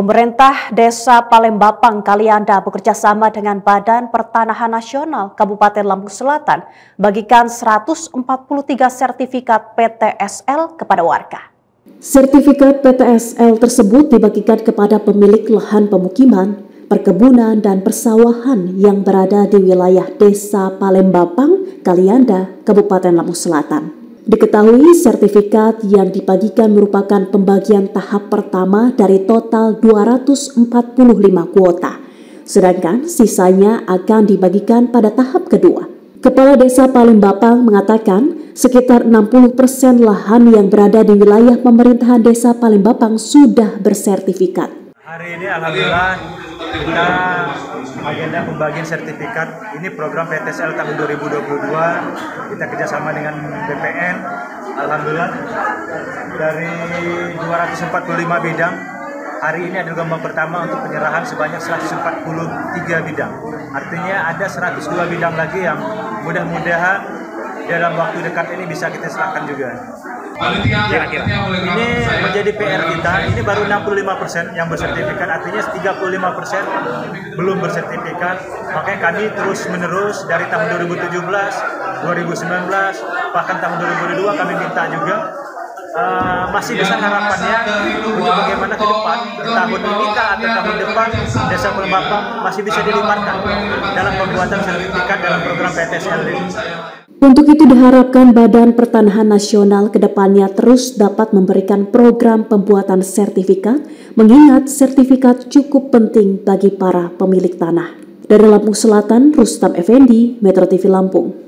Pemerintah Desa Palembapang Kalianda bekerja sama dengan Badan Pertanahan Nasional Kabupaten Lampung Selatan bagikan 143 sertifikat PTSL kepada warga. Sertifikat PTSL tersebut dibagikan kepada pemilik lahan pemukiman, perkebunan, dan persawahan yang berada di wilayah Desa Palembapang, Kalianda, Kabupaten Lampung Selatan. Diketahui sertifikat yang dibagikan merupakan pembagian tahap pertama dari total 245 kuota, sedangkan sisanya akan dibagikan pada tahap kedua. Kepala Desa Palembapang mengatakan sekitar 60 persen lahan yang berada di wilayah pemerintahan Desa Palembapang sudah bersertifikat. Hari ini Alhamdulillah kita agenda pembagian sertifikat. Ini program PTSL tahun 2022 kita kerjasama dengan BPN Alhamdulillah dari 245 bidang hari ini adalah gelombang pertama untuk penyerahan sebanyak 143 bidang. Artinya ada 102 bidang lagi yang mudah-mudahan dalam waktu dekat ini bisa kita serahkan juga kira-kira. Ini menjadi PR kita, ini baru 65% persen yang bersertifikat, artinya 35% persen belum bersertifikat. Makanya kami terus menerus dari tahun 2017, 2019, bahkan tahun 2022 kami minta juga Uh, masih besar harapannya untuk bagaimana depan tahun ini kah atau tahun depan desa Pelembapang masih bisa dilibatkan dalam pembuatan sertifikat dalam program PTSL ini. Untuk itu diharapkan Badan Pertanahan Nasional ke depannya terus dapat memberikan program pembuatan sertifikat, mengingat sertifikat cukup penting bagi para pemilik tanah. Dari Lampung Selatan, Rustam Effendi, Metro TV Lampung.